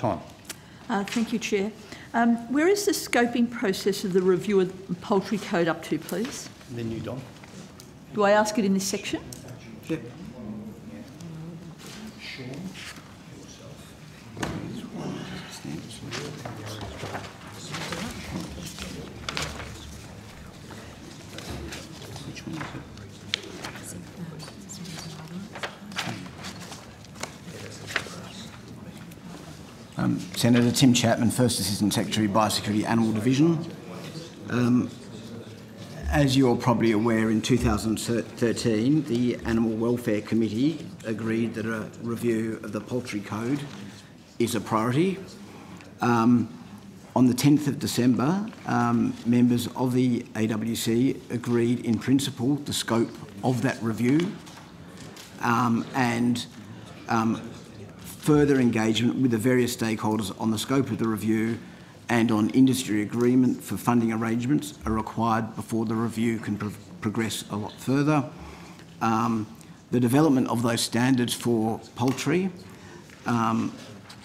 Time. Uh, thank you, Chair. Um, where is the scoping process of the review of the poultry code up to, please? Then you, Don. Do I ask it in this section? Yep. Which one is it? Um, Senator Tim Chapman, First Assistant Secretary, Biosecurity Animal Division. Um, as you're probably aware, in 2013, the Animal Welfare Committee agreed that a review of the Poultry Code is a priority. Um, on the 10th of December, um, members of the AWC agreed in principle the scope of that review um, and um, further engagement with the various stakeholders on the scope of the review and on industry agreement for funding arrangements are required before the review can pro progress a lot further. Um, the development of those standards for poultry, um,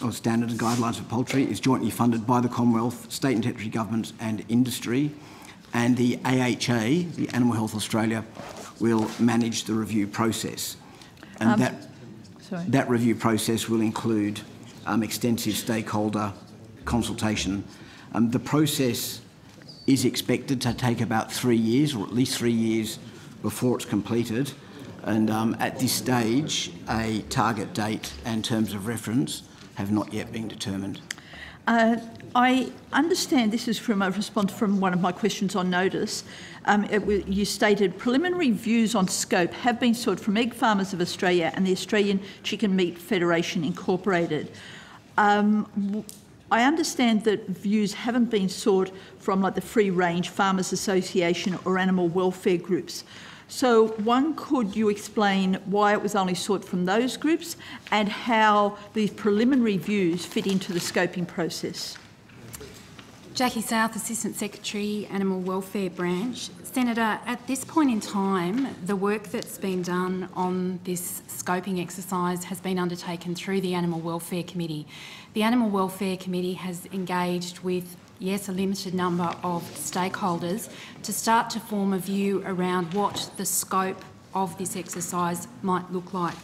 or standards and guidelines for poultry, is jointly funded by the Commonwealth, state and territory governments and industry. And the AHA, the Animal Health Australia, will manage the review process. And Um, that Sorry. that review process will include um, extensive stakeholder consultation. Um, the process is expected to take about three years, or at least three years, before it's completed. And um, at this stage, a target date and terms of reference have not yet been determined. Uh, I understand this is from a response from one of my questions on notice. Um, it, you stated preliminary views on scope have been sought from Egg Farmers of Australia and the Australian Chicken Meat Federation Incorporated. Um, I understand that views haven't been sought from like the Free Range Farmers Association or animal welfare groups. So, one, could you explain why it was only sought from those groups and how these preliminary views fit into the scoping process? Jackie South, Assistant Secretary, Animal Welfare Branch. Senator, at this point in time, the work that's been done on this scoping exercise has been undertaken through the Animal Welfare Committee. The Animal Welfare Committee has engaged with, yes, a limited number of stakeholders to start to form a view around what the scope of this exercise might look like.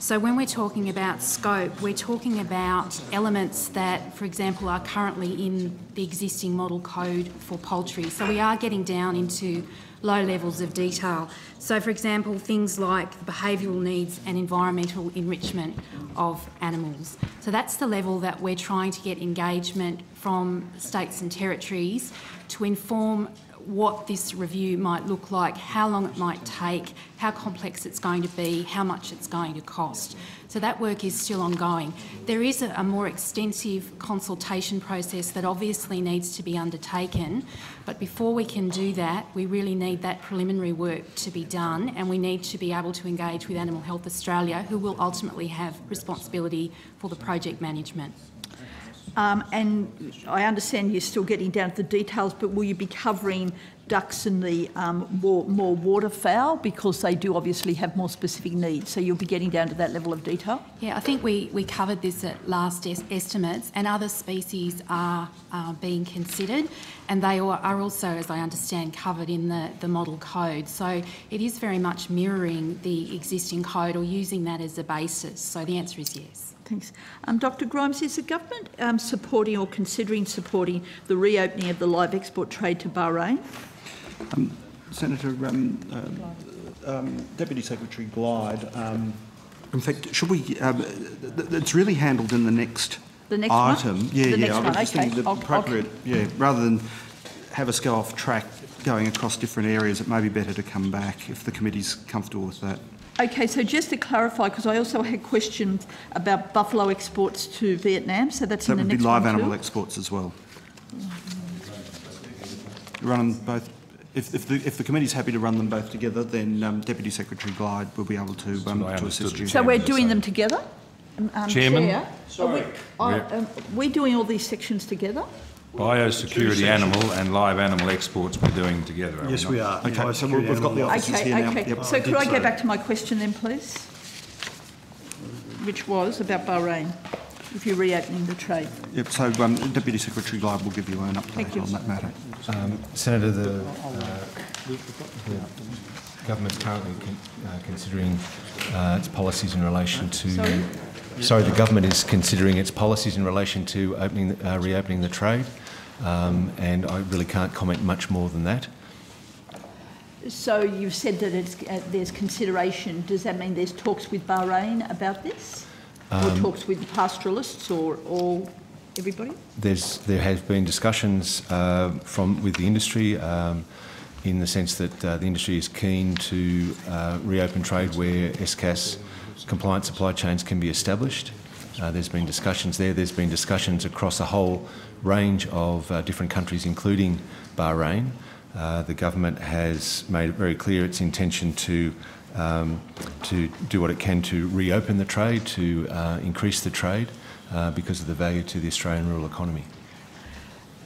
So when we're talking about scope, we're talking about elements that, for example, are currently in the existing model code for poultry. So we are getting down into low levels of detail. So, for example, things like behavioural needs and environmental enrichment of animals. So that's the level that we're trying to get engagement from states and territories to inform what this review might look like, how long it might take, how complex it's going to be, how much it's going to cost. So that work is still ongoing. There is a, a more extensive consultation process that obviously needs to be undertaken, but before we can do that, we really need that preliminary work to be done and we need to be able to engage with Animal Health Australia, who will ultimately have responsibility for the project management. Um, and I understand you're still getting down to the details, but will you be covering ducks and the um, more, more waterfowl because they do obviously have more specific needs? So you'll be getting down to that level of detail. Yeah, I think we, we covered this at last es- estimates, and other species are uh, being considered, and they are are also, as I understand, covered in the, the model code. So it is very much mirroring the existing code or using that as a basis. So the answer is yes. Thanks. Um, Dr Grimes, is the government um, supporting or considering supporting the reopening of the live export trade to Bahrain? Senator, um, uh, um, Deputy Secretary Glyde, um, in fact, should we, um, th- th- it's really handled in the next The next one? item. Yeah, The yeah, next I was one, just okay. thinking the I'll- I'll- appropriate, yeah, rather than have us go off track going across different areas, it may be better to come back if the committee's comfortable with that. Okay, so just to clarify, because I also had questions about buffalo exports to Vietnam, so that's That in the would be live animal too. exports as well. Run them both. If, if, the, if the committee's happy to run them both together, then um, Deputy Secretary Glyde will be able to, um, to assist you. So we're doing them together? Um, um, Chairman? Chair, are we, are, um, we doing all these sections together? Biosecurity animal and live animal exports we're doing together. Yes, we are. Okay, so we've we've got the officers Okay, here now. okay. Yep. So could I so. go back to my question then, please? Which was about Bahrain. if you're reopening the trade? Yep, so um, Deputy Secretary Glyde will give you an Thank update you. on that matter. Senator, the, uh, the government's currently con- uh, considering uh, its policies in relation to. Sorry? Sorry, the government is considering its policies in relation to opening, uh, reopening the trade, um, and I really can't comment much more than that. So you've said that it's, uh, there's consideration. Does that mean there's talks with Bahrain about this? or talks with the pastoralists or all, everybody? There's, there have been discussions uh, from, with the industry um, in the sense that uh, the industry is keen to uh, reopen trade where ESCAS compliant supply chains can be established. Uh, there's been discussions there. There's been discussions across a whole range of uh, different countries, including Bahrain. Uh, the government has made it very clear its intention to um, to do what it can to reopen the trade, to uh, increase the trade, because of the value to the Australian rural economy.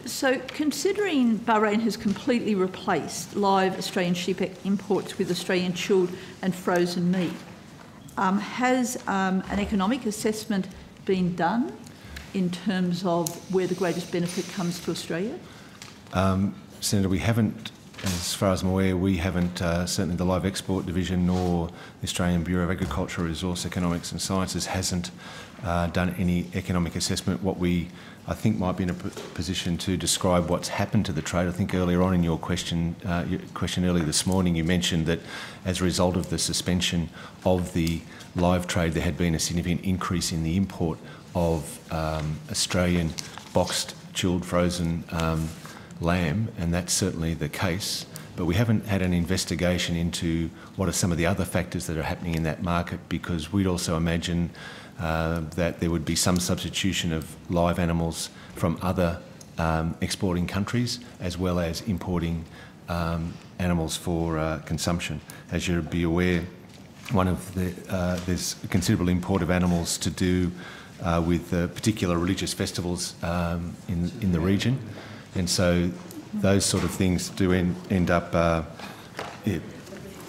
So considering Bahrain has completely replaced live Australian sheep imports with Australian chilled and frozen meat, um, has um, an economic assessment been done in terms of where the greatest benefit comes to Australia? Senator, we haven't, as far as I'm aware, we haven't, uh, certainly the Live Export Division nor the Australian Bureau of Agriculture, Resource Economics and Sciences hasn't uh, done any economic assessment. What we, I think, might be in a position to describe what's happened to the trade. I think earlier on in your question, uh, your question earlier this morning, you mentioned that as a result of the suspension of the live trade, there had been a significant increase in the import of um, Australian boxed, chilled, frozen um, lamb, and that's certainly the case. But we haven't had an investigation into what are some of the other factors that are happening in that market because we'd also imagine uh, that there would be some substitution of live animals from other um, exporting countries as well as importing um, animals for uh, consumption. As you'll be aware, one of the uh, there's considerable import of animals to do uh, with uh, particular religious festivals um, in in the region, and so those sort of things do end, end up uh, yeah,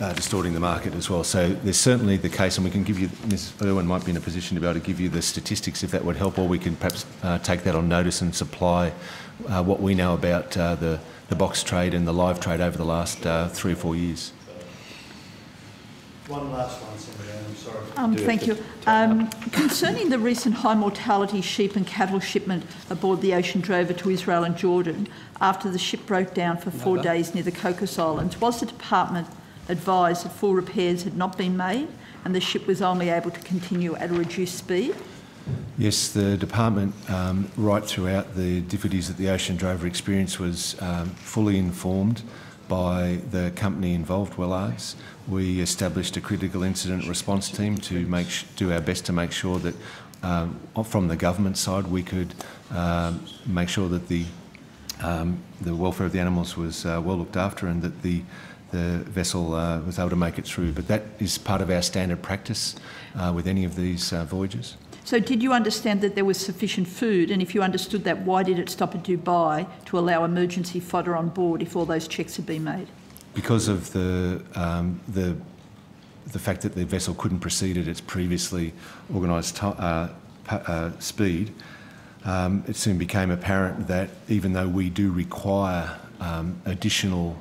uh, distorting the market as well. So there's certainly the case, and we can give you Ms. Irwin might be in a position to be able to give you the statistics if that would help, or we can perhaps uh, take that on notice and supply uh, what we know about uh, the the box trade and the live trade over the last uh, three or four years. One last one, Senator, sorry. Um, thank you. Um, concerning the recent high mortality sheep and cattle shipment aboard the Ocean Drover to Israel and Jordan after the ship broke down for four days near the Cocos Islands, was the department advised that full repairs had not been made and the ship was only able to continue at a reduced speed? Yes, the department, um, right throughout the difficulties that the Ocean Drover experienced, was um, fully informed by the company involved, Wellards. We established a critical incident response team to make do our best to make sure that, um, from the government side, we could um, make sure that the um, the welfare of the animals was uh, well looked after and that the the vessel uh, was able to make it through. But that is part of our standard practice uh, with any of these uh, voyages. So did you understand that there was sufficient food and if you understood that, why did it stop at Dubai to allow emergency fodder on board if all those checks had been made? because of the um, the the fact that the vessel couldn't proceed at its previously organised uh, uh, speed, um, it soon became apparent that even though we do require um, additional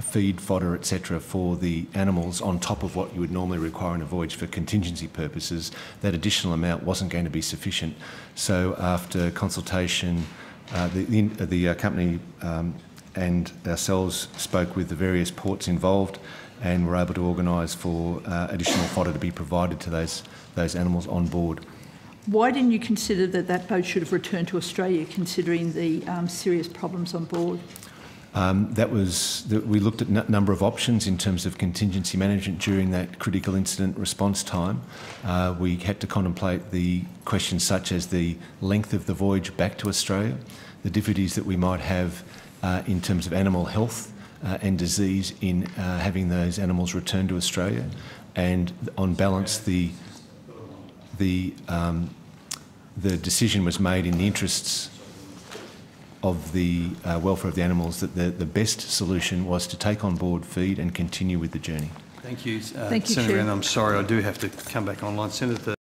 feed, fodder, etc., for the animals on top of what you would normally require in a voyage for contingency purposes, that additional amount wasn't going to be sufficient. So after consultation, uh, the, the, the uh, company um, and ourselves spoke with the various ports involved and were able to organise for uh, additional fodder to be provided to those, those animals on board. Why didn't you consider that that boat should have returned to Australia, considering the um, serious problems on board? Um, that was that we looked at a number of options in terms of contingency management during that critical incident response time. Uh, we had to contemplate the questions such as the length of the voyage back to Australia, the difficulties that we might have uh, in terms of animal health uh, and disease in uh, having those animals return to Australia, and on balance the the um, the decision was made in the interests of the uh, welfare of the animals that the, the best solution was to take on board feed and continue with the journey. Thank you, uh, Thank you, Senator, Chair. and I'm sorry, I do have to come back online. Senator